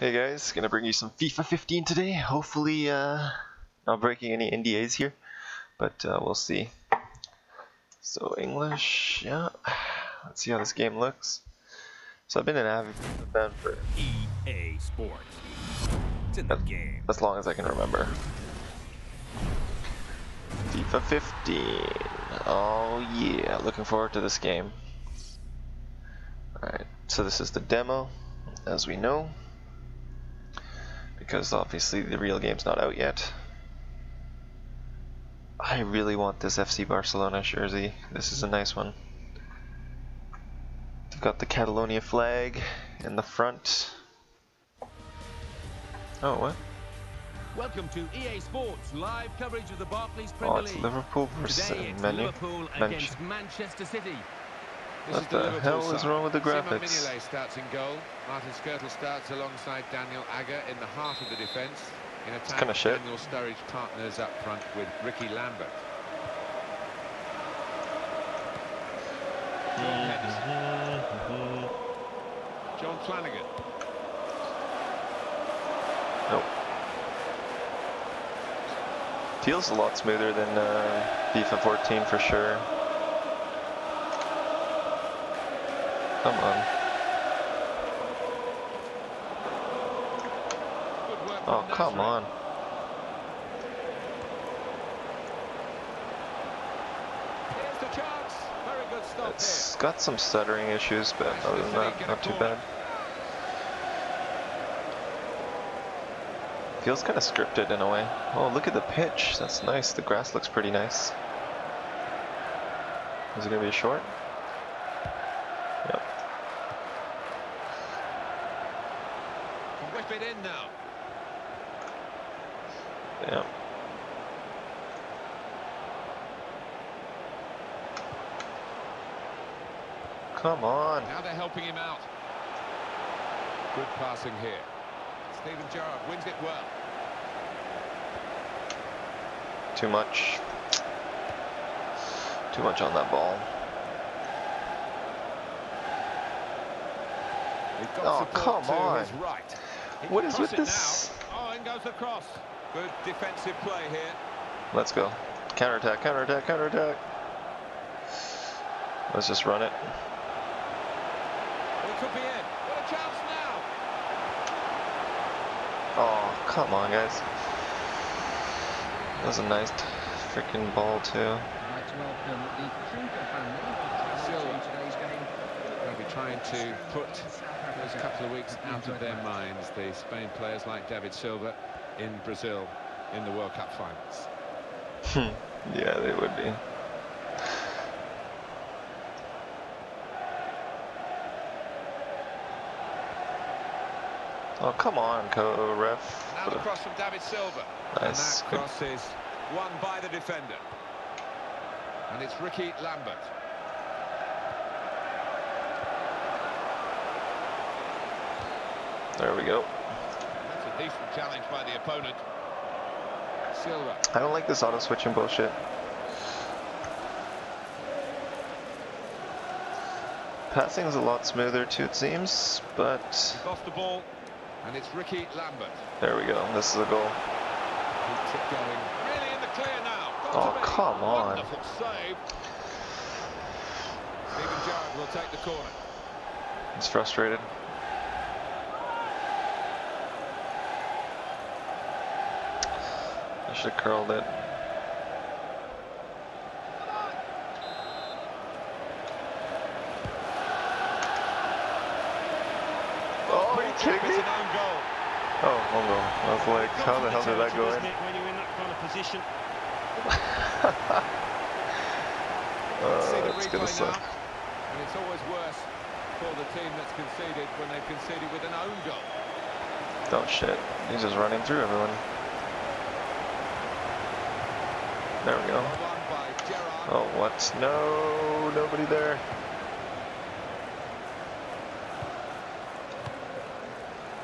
Hey guys, gonna bring you some FIFA 15 today. Hopefully, uh, not breaking any NDAs here, but uh, we'll see. So English, yeah. Let's see how this game looks. So I've been an avid fan for EA Sports. It's in the game. as long as I can remember. FIFA 15. Oh yeah, looking forward to this game. Alright, so this is the demo, as we know because obviously the real game's not out yet. I really want this FC Barcelona jersey. This is a nice one. They've got the Catalonia flag in the front. Oh, what? Welcome to EA Sports live coverage of the Barclays Oh, Premier it's League. Liverpool versus Today it's Liverpool against Manchester City. This What is the Liverpool hell is wrong with the Simon graphics? Mignolet starts in goal. Martin Skrtel starts alongside Daniel Agger in the heart of the defence. In attack, kinda shit. Daniel Sturridge partners up front with Rickie Lambert. John John Flanagan. Nope. Feels a lot smoother than uh, FIFA 14 for sure. Come on. Oh, come on. Here's the chance. Very good stop It's got some stuttering issues, but other than that, not too bad. Feels kind of scripted in a way. Oh, look at the pitch. That's nice. The grass looks pretty nice. Is it going to be a short? Yep. here. Whip it in now. Yep. Come on. Now they're helping him out. Good passing here. Steven Gerrard wins it well. Too much. Too much on that ball. Oh, come on. right. What cross with it this? Oh, in goes the cross. Good defensive play here. Let's go. Counterattack, counterattack, counterattack. Let's just run it. It could be in. What a chance now. Oh, come on, guys. That was a nice freaking ball, too. I'd like to welcome the Kruger family Silva. to today's game. They'll be trying to put those couple of weeks out of their minds, the Spain players like David Silva in Brazil in the World Cup finals. Hmm. yeah, they would be. Oh, come on, co-ref. Now the cross from David Silva. Nice. And that cross is won by the defender. And it's Rickie Lambert. There we go. That's a decent challenge by the opponent. Silva. I don't like this auto-switching bullshit. Passing is a lot smoother too, it seems, but Lost the ball. And it's Rickie Lambert. there we go. This is a goal. Keeps it going. Really in the clear now. Got Oh, come on. Wonderful save. Steven Gerrard will take the corner. He's frustrated. I should have curled it. Oh, are you kidding me? It's an own goal. Oh, one goal. I was like, how the hell did that go in? When you're in that kind of position? Uh, it's gonna suck. And it's always worse for the team that's conceded when they've conceded with an own goal. Oh shit. He's just running through everyone. There we go. Well won by Gerrard. Oh, what? No, nobody there.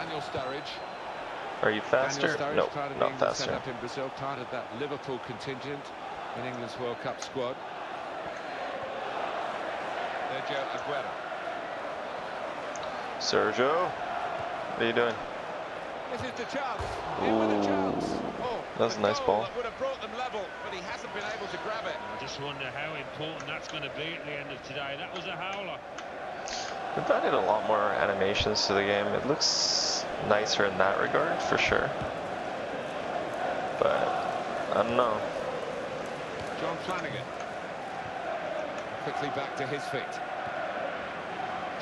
Daniel Sturridge. Are you faster? Daniel Sturridge, No, part of not faster. up in Brazil, part of that Liverpool contingent in England's World Cup squad. Sergio Aguero. Sergio, what are you doing? This is the chance. In with a chance. Oh, that was a nice ball. That would have brought them level, but he hasn't been able to grab it. I just wonder how important that's going to be at the end of today. That was a howler. We've added a lot more animations to the game. It looks nicer in that regard, for sure. But, I don't know. John Flanagan. Quickly back to his feet.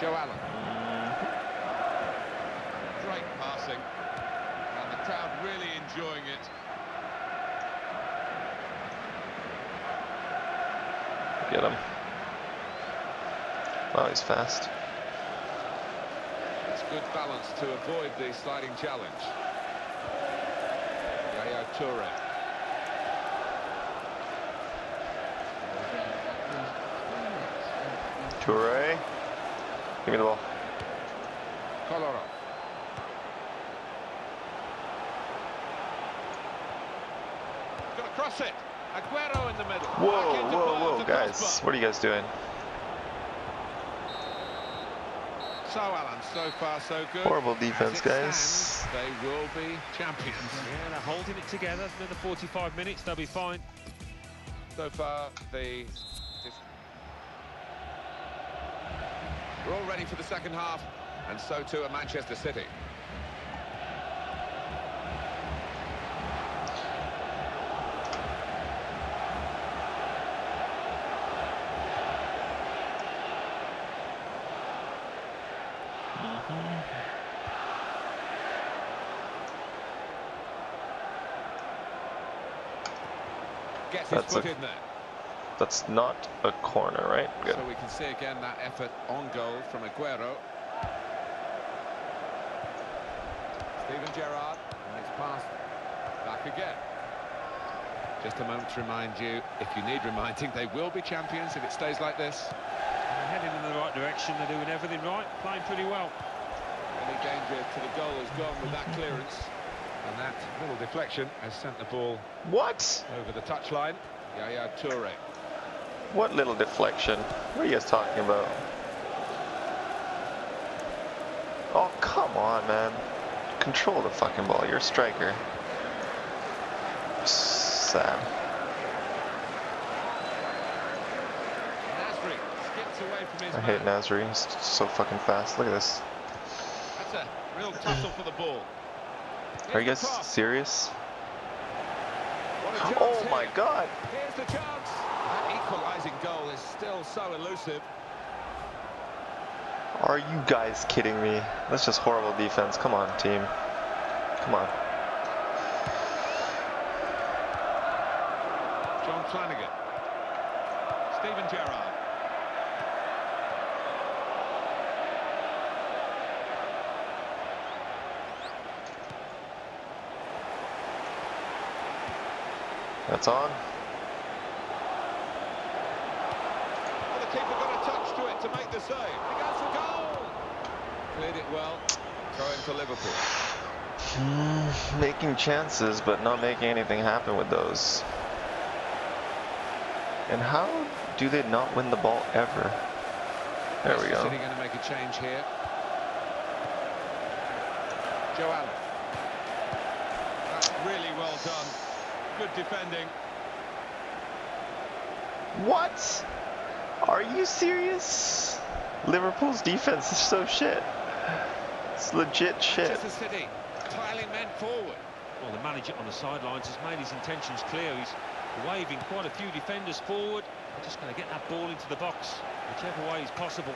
Joe Allen. Mm-hmm. Great passing. And the crowd really enjoying it. Get him. Wow, he's fast. It's good balance to avoid the sliding challenge. Yaya Toure. Toure. Give me the ball. Kolarov. Gonna cross it. Aguero in the middle. Whoa, whoa, whoa, guys. What are you guys doing? So Alan, so far so good. Horrible defense, guys. stands, they will be champions. Yeah, they're holding it together. Another 45 minutes, they'll be fine. So far, the we're all ready for the second half, and so too are Manchester City. That's a- That's not a corner, right? Good. So we can see again that effort on goal from Aguero. Steven Gerrard, and it's passed back again. Just a moment to remind you, if you need reminding, they will be champions if it stays like this. They're heading in the right direction. They're doing everything right, playing pretty well. Any danger to the goal is gone with that clearance. And that little deflection has sent the ball What? over the touchline. Yaya Toure. What little deflection? What are you guys talking about? Oh, come on, man. Control the fucking ball. You're a striker. Sad. Nasri skips away from his I hate Nasri. He's so fucking fast. Look at this. That's a real tussle for the ball. Are you guys serious? What a oh chance Oh my here. god. Here's the chance. That equalising goal is still so elusive. Are you guys kidding me? That's just horrible defense. Come on, team. Come on. John Flanagan. Steven Gerrard. That's on. Oh, the keeper got a touch to it to make the save. He goes for goal. Cleared it well. Throw Liverpool. Mm, making chances, but not making anything happen with those. And how do they not win the ball ever? There we go. City going to make a change here. Joe Allen. That's really well done. Good defending. What? Are you serious? Liverpool's defense is so shit. It's legit shit. Manchester City tiling men forward. Well, the manager on the sidelines has made his intentions clear. He's waving quite a few defenders forward. They're just going to get that ball into the box, whichever way is possible.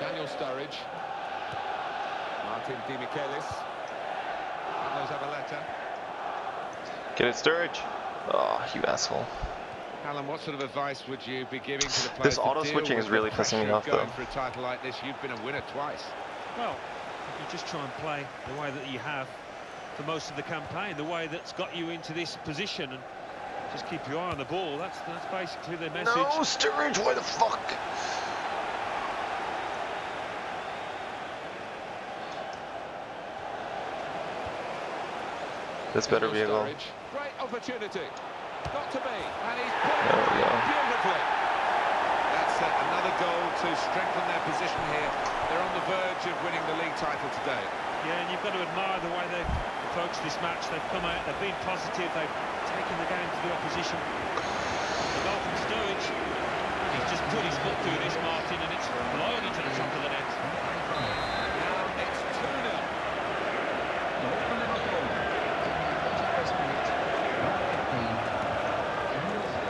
Daniel Sturridge. Martin Demichelis. Carlos Abaleta. Get it, Sturridge. Oh, you asshole. Alan, what sort of advice would you be giving to the players This auto switching is really pissing me off, though. for a title like this, you've been a winner twice. Well, if you just try and play the way that you have for most of the campaign, the way that's got you into this position, and just keep your eye on the ball. That's that's basically the message. No, Sturridge, why the fuck? This better be a Daniel goal. Great opportunity. Got to be. And he's There put we it go. beautifully. That set Another goal to strengthen their position here. They're on the verge of winning the league title today. Yeah, and you've got to admire the way they've approached this match. They've come out, they've been positive, they've taken the game to the opposition. The goal from Sturridge, he's just put his foot through this, Martin, and it's blown into the top of the net. Now it's 2-0.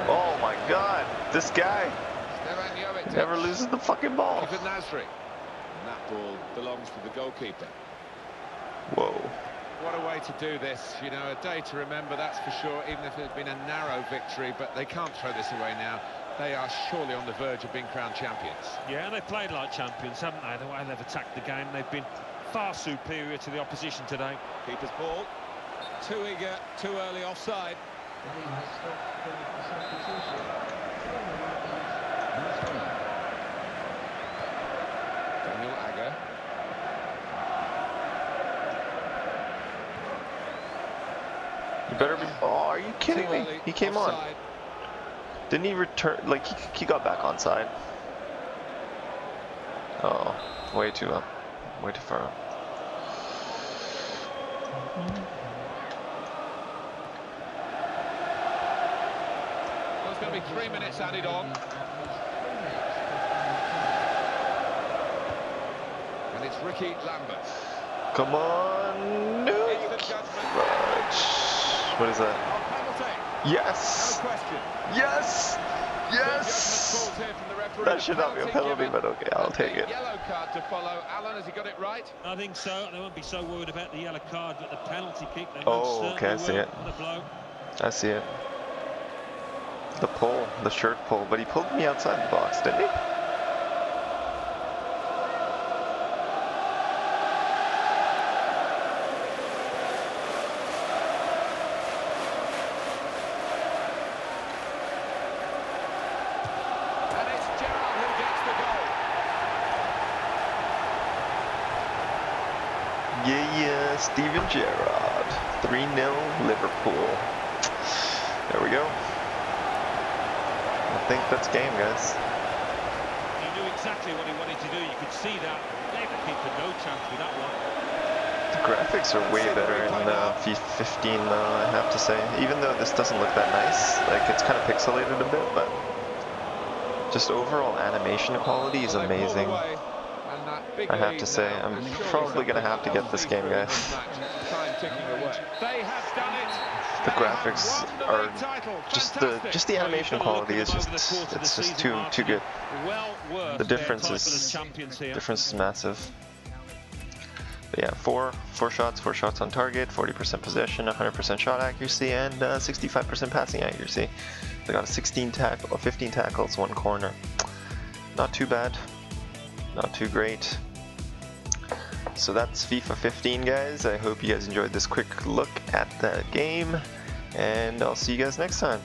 Oh my god, this guy never loses the fucking ball. Ivan Nasri. And that ball belongs to the goalkeeper. Whoa. What a way to do this. You know, a day to remember, that's for sure, even if it had been a narrow victory. But they can't throw this away now. They are surely on the verge of being crowned champions. Yeah, they've played like champions, haven't they? The way they've attacked the game, they've been far superior to the opposition today. Keeper's ball. Too eager, too early offside. Daniel Agger. You better be. Oh, are you kidding me? He came on. Didn't he return? Like, he, he got back on side. Oh, way too up. Way too far up. There's going to be three minutes added on. And it's Rickie Lambert. Come on, no, you Instant can't. judgment. Fudge. What is that? Yes! Yes! Yes! calls here from the referee. That should not be a penalty, but okay, I'll take it. Yellow card to follow. Alan, has he got it right? I think so. They won't be so worried about the yellow card, but the penalty kick, they Oh, okay, I see it. for the blow. I see it. The pull, the shirt pull, but he pulled me outside the box, didn't he? And it's Gerrard who gets the goal. Yeah, yeah, Steven Gerrard. 3-0 Liverpool. There we go. I think that's game, guys. He knew exactly what he wanted to do. You could see that. Gave the keeper no chance with that one. The graphics are way better in uh, FIFA 15, though, I have to say. Even though this doesn't look that nice, like it's kind of pixelated a bit, but just overall animation quality is Well, they amazing. away, and that big I have to say, I'm probably gonna have to get this game, guys. through this match. Time ticking away. They have done it. The graphics are. Just the just the animation to quality is just the course of the it's just too too good. The difference is as champions here. difference is massive. But yeah, four four shots, four shots on target, 40% possession, 100% shot accuracy, and uh, 65% passing accuracy. They got a 16 tackle, 15 tackles, one corner. Not too bad, not too great. So that's FIFA 15, guys. I hope you guys enjoyed this quick look at the game, and I'll see you guys next time.